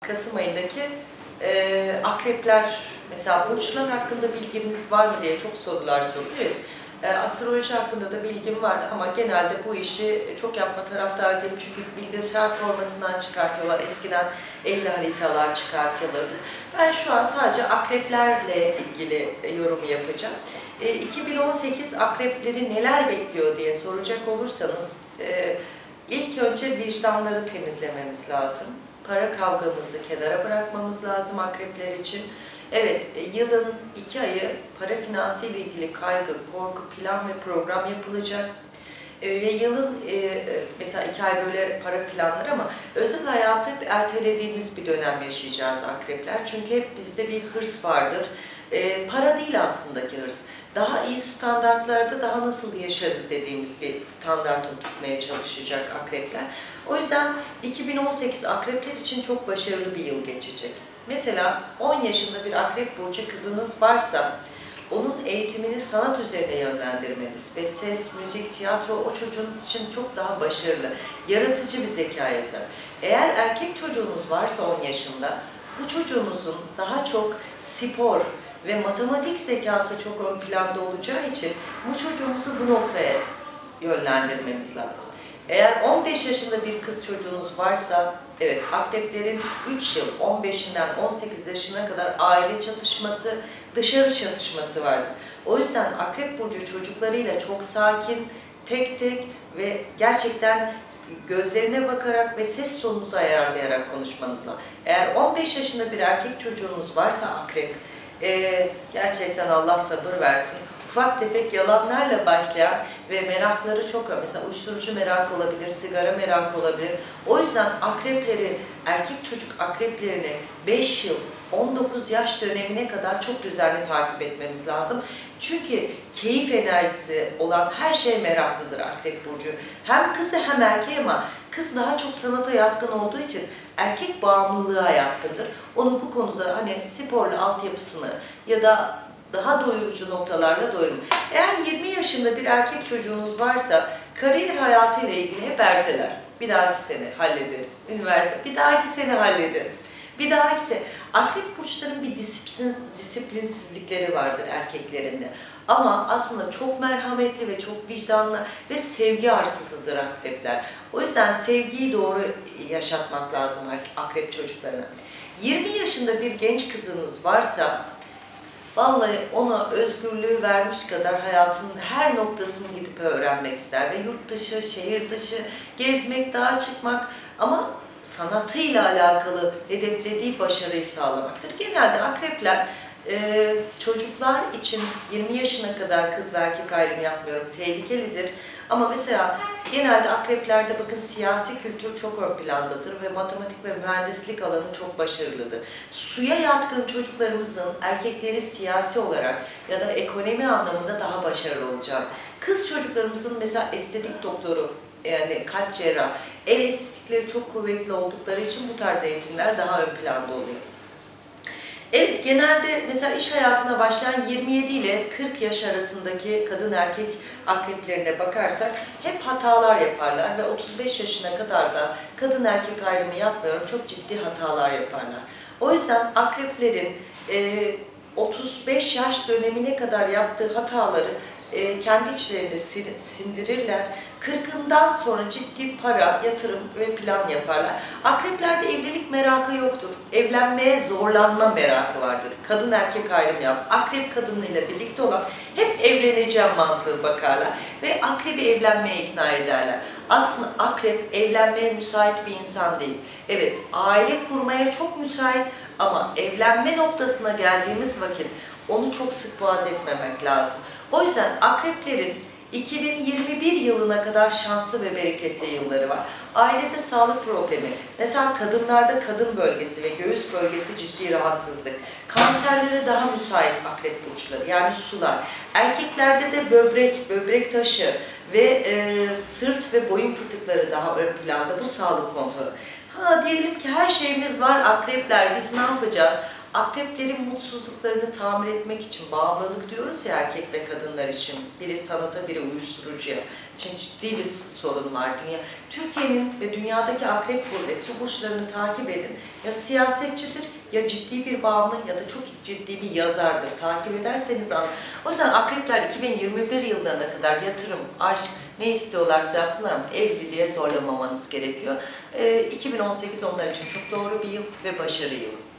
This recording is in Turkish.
Kasım ayındaki e, akrepler, mesela burçlar hakkında bilginiz var mı diye çok sorular soruluyor. Evet, e, astroloji hakkında da bilgim var ama genelde bu işi çok yapma taraftar değilim çünkü bilgisayar formatından çıkartıyorlar. Eskiden 50 haritalar çıkartılırdı. Ben şu an sadece akreplerle ilgili yorum yapacağım. E, 2018 akrepleri neler bekliyor diye soracak olursanız e, ilk önce vicdanları temizlememiz lazım para kavgamızı kenara bırakmamız lazım akrepler için. Evet, e, yılın iki ayı para finansı ile ilgili kaygı, korku, plan ve program yapılacak. E, ve yılın e, mesela iki ay böyle para planları ama özel hayatı ertelediğimiz bir dönem yaşayacağız akrepler. Çünkü hep bizde bir hırs vardır. Para değil aslında ki hırs. Daha iyi standartlarda daha nasıl yaşarız dediğimiz bir standartı tutmaya çalışacak akrepler. O yüzden 2018 akrepler için çok başarılı bir yıl geçecek. Mesela 10 yaşında bir akrep burcu kızınız varsa onun eğitimini sanat üzerine yönlendirmeniz ve ses, müzik, tiyatro o çocuğunuz için çok daha başarılı, yaratıcı bir zekaya sahip. Eğer erkek çocuğunuz varsa 10 yaşında, bu çocuğunuzun daha çok spor ve matematik zekası çok ön planda olacağı için bu çocuğumuzu bu noktaya yönlendirmemiz lazım. Eğer 15 yaşında bir kız çocuğunuz varsa, evet akreplerin 3 yıl, 15'inden 18 yaşına kadar aile çatışması, dışarı çatışması vardır. O yüzden akrep burcu çocuklarıyla çok sakin, tek tek ve gerçekten gözlerine bakarak ve ses tonunuzu ayarlayarak konuşmanız lazım. Eğer 15 yaşında bir erkek çocuğunuz varsa akrep, e, gerçekten Allah sabır versin ufak tefek yalanlarla başlayan ve merakları çok. Mesela uyuşturucu merak olabilir, sigara merak olabilir. O yüzden akrepleri, erkek çocuk akreplerini 5 yıl, 19 yaş dönemine kadar çok düzenli takip etmemiz lazım. Çünkü keyif enerjisi olan her şey meraklıdır Akrep Burcu. Hem kızı hem erkeği ama kız daha çok sanata yatkın olduğu için erkek bağımlılığa yatkındır. Onu bu konuda hani sporla altyapısını ya da daha doyurucu noktalarla doyurun. Eğer 20 yaşında bir erkek çocuğunuz varsa kariyer hayatıyla ilgili hep erteler. Bir dahaki sene hallederim. Üniversite, bir dahaki sene hallederim. Bir dahaki sene. Akrep burçların bir disiplin, disiplinsizlikleri vardır erkeklerinde. Ama aslında çok merhametli ve çok vicdanlı ve sevgi arsızıdır akrepler. O yüzden sevgiyi doğru yaşatmak lazım akrep çocuklarına. 20 yaşında bir genç kızınız varsa Vallahi ona özgürlüğü vermiş kadar hayatının her noktasını gidip öğrenmek ister ve yurt dışı, şehir dışı, gezmek, dağa çıkmak ama sanatıyla alakalı hedeflediği başarıyı sağlamaktır. Genelde akrepler e, çocuklar için 20 yaşına kadar kız ve erkek ayrımı yapmıyorum, tehlikelidir. Ama mesela genelde akreplerde bakın siyasi kültür çok ön plandadır ve matematik ve mühendislik alanı çok başarılıdır. Suya yatkın çocuklarımızın erkekleri siyasi olarak ya da ekonomi anlamında daha başarılı olacak. Kız çocuklarımızın mesela estetik doktoru yani kalp cerrah, el estetikleri çok kuvvetli oldukları için bu tarz eğitimler daha ön planda oluyor. Evet, genelde mesela iş hayatına başlayan 27 ile 40 yaş arasındaki kadın erkek akreplerine bakarsak hep hatalar yaparlar ve 35 yaşına kadar da kadın erkek ayrımı yapmıyorum, çok ciddi hatalar yaparlar. O yüzden akreplerin e, 35 yaş dönemine kadar yaptığı hataları e, kendi içlerinde sindirirler. Kırkından sonra ciddi para, yatırım ve plan yaparlar. Akreplerde evlilik merakı yoktur. Evlenmeye zorlanma merakı vardır. Kadın erkek ayrım yap. Akrep kadınıyla birlikte olan hep evleneceğim mantığı bakarlar. Ve akrebi evlenmeye ikna ederler. Aslında akrep evlenmeye müsait bir insan değil. Evet aile kurmaya çok müsait ama evlenme noktasına geldiğimiz vakit onu çok sık boğaz etmemek lazım. O yüzden akreplerin 2021 yılına kadar şanslı ve bereketli yılları var. Ailede sağlık problemi, mesela kadınlarda kadın bölgesi ve göğüs bölgesi ciddi rahatsızlık. Kanserlere daha müsait akrep burçları yani sular. Erkeklerde de böbrek, böbrek taşı ve e, sırt ve boyun fıtıkları daha ön planda bu sağlık kontrolü. Ha diyelim ki her şeyimiz var akrepler biz ne yapacağız? Akreplerin mutsuzluklarını tamir etmek için bağımlılık diyoruz ya erkek ve kadınlar için. Biri sanata, biri uyuşturucuya. için ciddi bir sorun var dünya. Türkiye'nin ve dünyadaki akrep ve su burçlarını takip edin. Ya siyasetçidir ya ciddi bir bağımlı ya da çok ciddi bir yazardır. Takip ederseniz anlar. O yüzden akrepler 2021 yıllarına kadar yatırım, aşk, ne istiyorlarsa yapsınlar ama evliliğe zorlamamanız gerekiyor. Ee, 2018 onlar için çok doğru bir yıl ve başarı yılı.